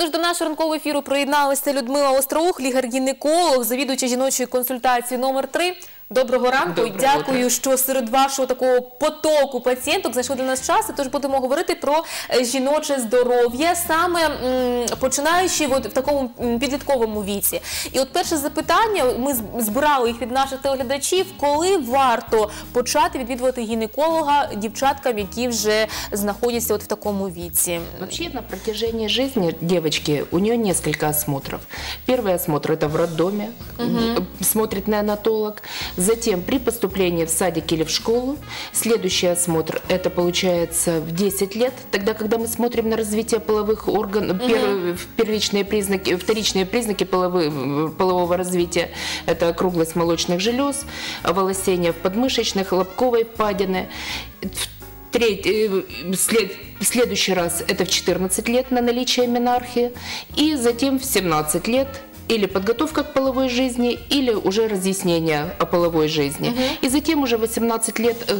Отож, до нашого ранкового ефіру приєдналася Людмила Остроух, лікар-гінеколог, завідувача жіночої консультації номер 3 Доброго ранку. Доброго Дякую, утра. що серед вашого такого потоку пацієнток знайшли для нас час. Тож будемо говорити про е, жіноче здоров'я, саме м, починаючи от в такому підлітковому віці. І от перше запитання, ми збирали їх від наших телеглядачів, коли варто почати відвідувати гінеколога дівчаткам, які вже знаходяться от в такому віці. Вообще на протяжении жизни девочки у нее несколько осмотров. Первый осмотр это в роддоме, м, смотрит неонатолог. Затем при поступлении в садик или в школу. Следующий осмотр это получается в 10 лет, тогда когда мы смотрим на развитие половых органов, пер- первичные признаки, вторичные признаки половы- полового развития. Это округлость молочных желез, волосение в подмышечных, лобковой впадины. В Треть- э, след- следующий раз это в 14 лет на наличие менархии, и затем в 17 лет или подготовка к половой жизни, или уже разъяснение о половой жизни. И затем уже в 18 лет э,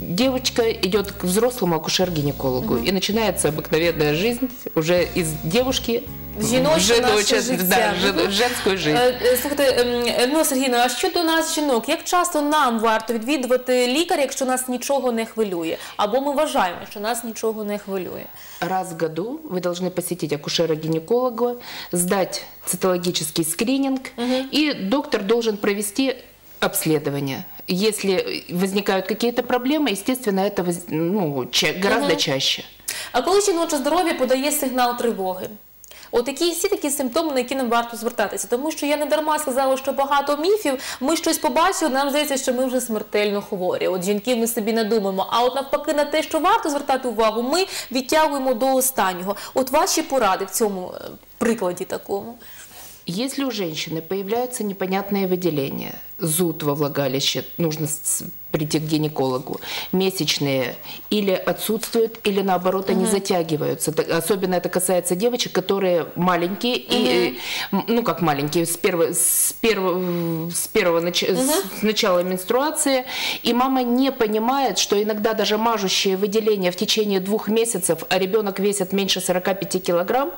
девочка идет к взрослому акушер-гинекологу, и начинается обыкновенная жизнь уже из девушки Жіноче наше женоче- життя. да, жен- Мгм. женскую жизнь. Е, е, Слухайте, ем, Людмила Сергійовна, а щодо нас, жінок, як часто нам варто відвідувати лікаря, якщо нас нічого не хвилює? Або ми вважаємо, що нас нічого не хвилює? Раз в году вы должны посетить акушера-гинеколога, сдать цитологический скрининг, и доктор должен провести обследование. Если возникают какие-то проблемы, естественно, это воз- ну, ча- гораздо чаще. А коли жіноче здоров'я подає сигнал тривоги? От які всі такі симптоми, на які нам варто звертатися, тому що я не дарма сказала, що багато міфів. Ми щось побачили, нам здається, що ми вже смертельно хворі. От жінки ми собі не думаємо. А от навпаки, на те, що варто звертати увагу, ми відтягуємо до останнього. От ваші поради в цьому е, прикладі такому. Если у женщины появляются непонятные выделения, зуд во влагалище, нужно прийти к гинекологу, месячные или отсутствуют, или наоборот они затягиваются. Так- Особенно это касается девочек, которые маленькие, и, э, ну как маленькие, с первого, с первого, с первого нач- с начала менструации, и мама не понимает, что иногда даже мажущие выделения в течение двух месяцев, а ребенок весит меньше 45 килограмм,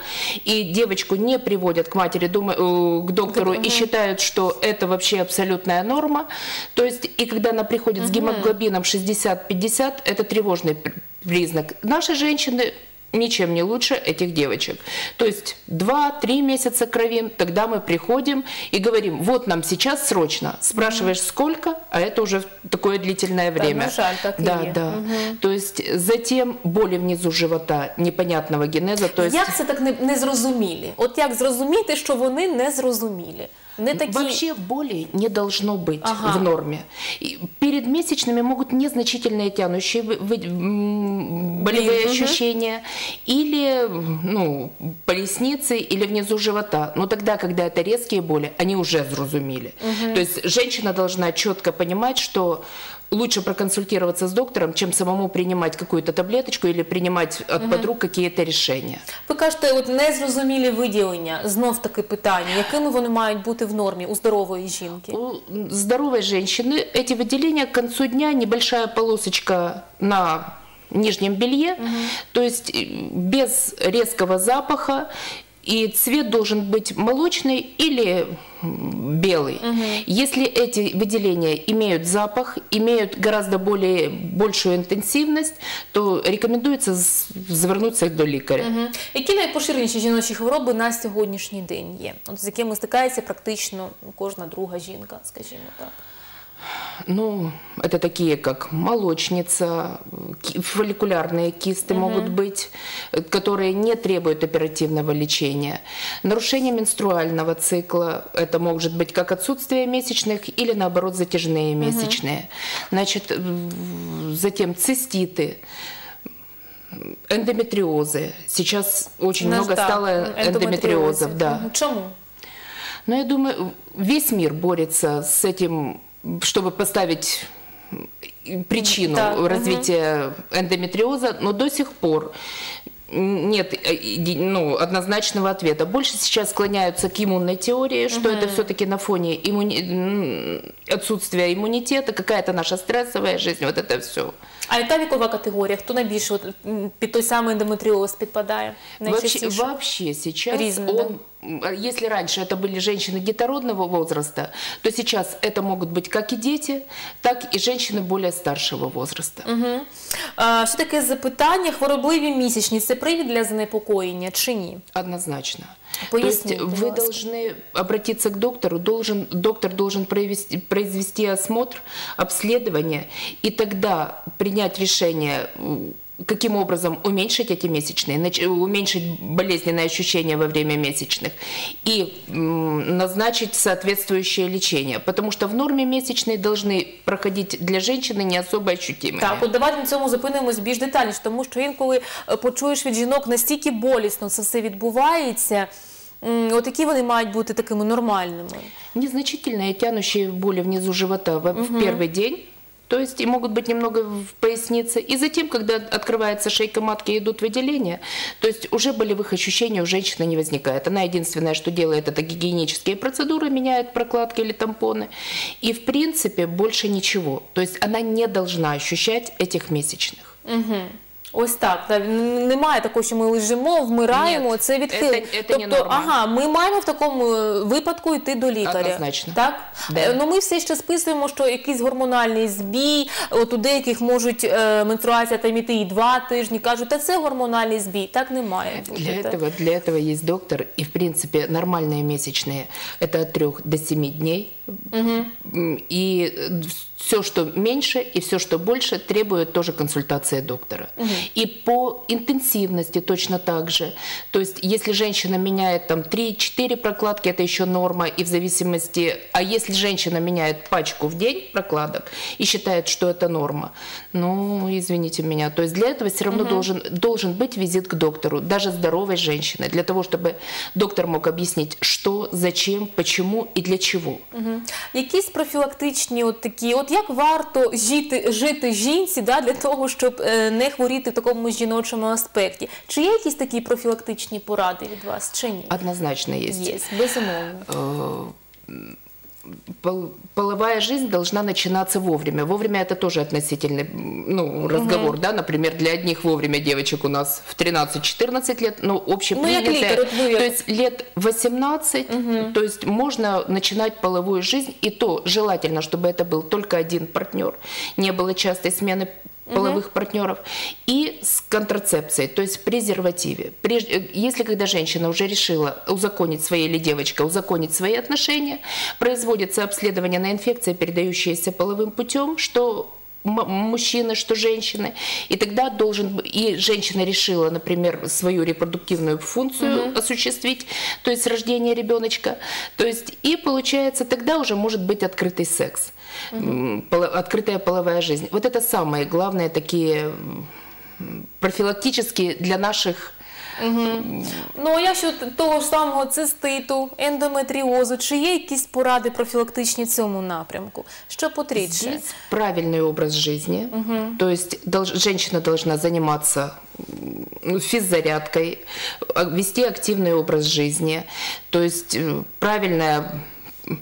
и девочку не приводят к матери, дума- э, к доктору, и считают, что это вообще абсолютная норма. То есть, и когда она приходит с гемоглобином 60-50, это тревожный пр- признак. Наши женщины ничем не лучше этих девочек. То есть 2-3 месяца кровим, тогда мы приходим и говорим, вот нам сейчас срочно. Спрашиваешь, сколько, а это уже такое длительное время. на жаль, так и да, є. да. То есть затем боли внизу живота непонятного генеза. То есть Як це так не, не зрозумілі? От як зрозуміти, що вони не зрозумілі? Не такі Вообще боли не должно быть Ага. в норме. И перед месячными могут незначительные тянущие болевые Мгм. ощущения или ну, поясницы или внизу живота. Но тогда, когда это резкие боли, они уже зрозумели. То есть женщина должна четко понимать, что лучше проконсультироваться с доктором, чем самому принимать какую-то таблеточку или принимать от подруг какие-то решения. ви кажете, от незрозумілі виділення. Знов таки питання, якими вони мають бути в нормі у здорової жінки? У здоровой женщины эти выделения к концу дня небольшая полосочка на нижнем белье, то есть э, без резкого запаха, и цвет должен быть молочный или м, белый. Если эти выделения имеют запах, имеют гораздо более большую интенсивность, то рекомендуется з- звернутися до лікаря. Мгм. Які найпоширеніші жіночі хвороби на сьогоднішній день є? От з якими стикається практично кожна друга жінка, скажімо так. Ну, это такие, как молочница, ки- фолликулярные кисты могут быть, э, которые не требуют оперативного лечения. Нарушение менструального цикла, это может быть как отсутствие месячных или наоборот затяжные месячные. Значит, в- затем циститы, эндометриозы. Сейчас очень Наш, много да, стало эндометриозов, да. Чому? Но я думаю, весь мир борется с этим, чтобы поставить причину Так, развития эндометриоза, но до сих пор нет э, ну, однозначного ответа. Больше сейчас склоняются к иммунной теории, что это все-таки на фоне иммуни- отсутствия иммунитета, какая-то наша стрессовая жизнь, вот это все. А яка вікова категорія? Хто найбільше от, м, під той самий ендометріоз підпадає? Вообще, Найчастіше? вообще сейчас Різне, он, м, если раньше это были женщины детородного возраста, то сейчас это могут быть как и дети, так и женщины более старшего возраста. Угу. А, ще таке запитання: хворобливі місячні це привід для занепокоєння чи ні? Однозначно. Поясните, То есть вы должны обратиться к доктору, должен, доктор должен провести, произвести осмотр, обследование, и тогда принять решение, каким образом уменьшить эти месячные, нач- уменьшить болезненные ощущения во время месячных и м, назначить соответствующее лечение. Потому что в норме месячные должны проходить для женщины не особо ощутимые. Так, от давайте на цьому зупинимось більш детальніше, тому що інколи е, почуєш від жінок настільки болісно це все відбувається. м, От які вони мають бути такими нормальними? Незначительные тянущие боли внизу живота во- в первый день. То есть и могут быть немного в пояснице. И затем, когда открывается шейка матки идут выделения, то есть уже болевых ощущений у женщины не возникает. Она единственное, что делает, это гигиенические процедуры, меняет прокладки или тампоны. И в принципе больше ничего. То есть она не должна ощущать этих месячных. Угу. Ось так. Та, н- Немає такого, що ми лежимо, вмираємо, Ні, це відхил. це- це тобто, не норма. ага, ми маємо в такому е, випадку йти до лікаря. Однозначно. Так? Да. Е, Ну ми все ще списуємо, що якийсь гормональний збій, от у деяких можуть е, менструація там іти і два тижні, кажуть, та це гормональний збій. Так не має бути. Для так? этого, для этого есть доктор. И, в принципе, нормальные месячные – это от 3 до 7 дней. И все, что меньше и все, что больше, требует тоже консультации доктора. И по интенсивности точно так же. То есть, если женщина меняет там 3-4 прокладки, это еще норма, и в зависимости... А если женщина меняет пачку в день прокладок и считает, что это норма, ну, извините меня. То есть для этого все равно должен, должен быть визит к доктору, даже здоровой женщины, для того, чтобы доктор мог объяснить, что, зачем, почему и для чего. Якісь профілактичні, от такі, от як варто жити, жити жінці да, для того, щоб е, не хворіти в такому жіночому аспекті? Чи є якісь такі профілактичні поради від вас, чи ні? Однозначно є. Є, безумовно. Пол- половая жизнь должна начинаться вовремя. Вовремя это тоже относительный ну, разговор, да, например, для одних вовремя девочек у нас в 13-14 лет, ну, общепринятое. Ну, то есть лет 18, то есть можно начинать половую жизнь, и то желательно, чтобы это был только один партнер, не было частой смены половых партнеров и с контрацепцией, то есть в презервативе. Э, если когда женщина уже решила узаконить свои или девочка узаконить свои отношения, производится обследование на инфекции, передающиеся половым путем, что мужчины, что женщины. И тогда должен и женщина решила, например, свою репродуктивную функцию осуществить, то есть рождение ребеночка. То есть и получается тогда уже может быть открытый секс, поло- открытая половая жизнь. Вот это самые главные такие профилактические для наших Ну а якщо т- того ж самого циститу, ендометріозу, чи є якісь поради профілактичні в цьому напрямку? Що потрібно? Здесь правильный образ жизни. То есть долж- женщина должна заниматься м, ну, физзарядкой, а, вести активный образ жизни. То есть э, правильная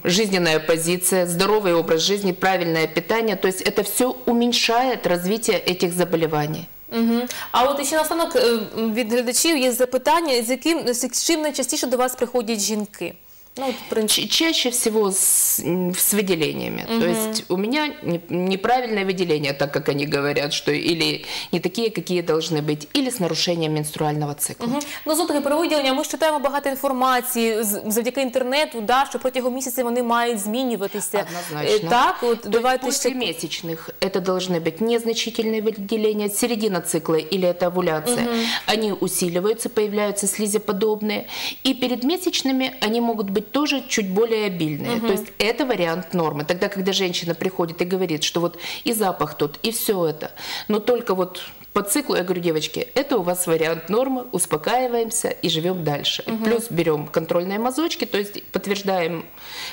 жизненная позиция, здоровый образ жизни, правильное питание. То есть это все уменьшает развитие этих заболеваний. Угу. А от ще наостанок е, від глядачів є запитання, з яким з чим найчастіше до вас приходять жінки? Ну, от, в принципі. Ч- Чаще всего с, м, с выделениями. То есть у меня не- неправильное выделение, так как они говорят, что или не такие, какие должны быть, или с нарушением менструального цикла. Мгм. Ну, знову таки, про виділення ми ж читаємо багато інформації з- завдяки інтернету, да, що протягом місяця вони мають змінюватися. Однозначно. Е, Так, от То давайте есть после ще... месячных это должны быть незначительные выделения, середина цикла или это овуляция. Они усиливаются, появляются слизеподобные. И перед месячными они могут быть тоже чуть более обильные. То есть это вариант нормы. Тогда, когда женщина приходит и говорит, что вот и запах тут, и все это, но только вот по циклу, я говорю, девочки, это у вас вариант нормы, успокаиваемся и живем дальше. Плюс берем контрольные мазочки, то есть подтверждаем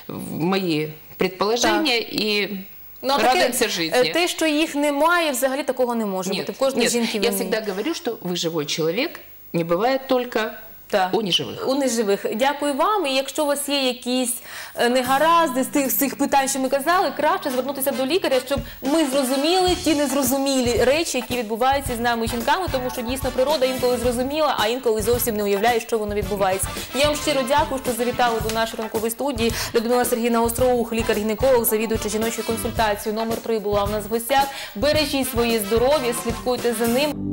мои предположения и Ну, а радуемся таке, жизни. е, те, що їх немає, взагалі такого не може Нет, бути. В кожної нет, жінки я вони всегда говорю, что вы живой человек, не бывает только Так. у неживых. У неживих. Дякую вам. І якщо у вас є якісь е, негаразди з тих з цих питань, що ми казали, краще звернутися до лікаря, щоб ми зрозуміли ті незрозумілі речі, які відбуваються з нами жінками, тому що дійсно природа інколи зрозуміла, а інколи зовсім не уявляє, що воно відбувається. Я вам щиро дякую, що завітали до нашої ранкової студії. Людмила Сергійна Остроух, лікар-гінеколог, завідуюча жіночою консультацією. Номер 3 була у нас в гостях. Бережіть своє здоров'я, слідкуйте за ним.